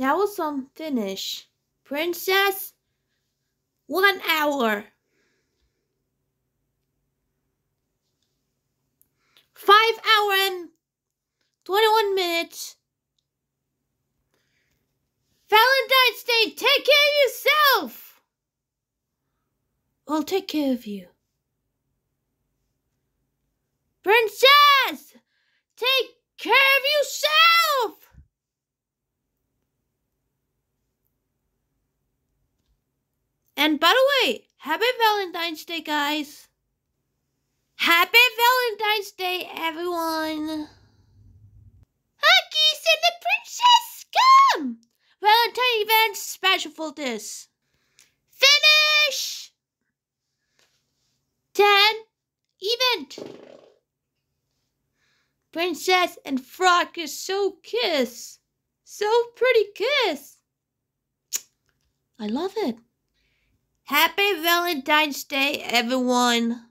That was some finish. Princess, one hour. Five hour and 21 minutes. Valentine's Day, take care of yourself. I'll take care of you. Princess, take care of yourself. And by the way, happy Valentine's Day, guys. Happy Valentine's Day, everyone. Huggies and the princess come. Valentine event special for this. Finish. 10 event. Princess and Frog is so kiss. So pretty kiss. I love it. Happy Valentine's Day, everyone.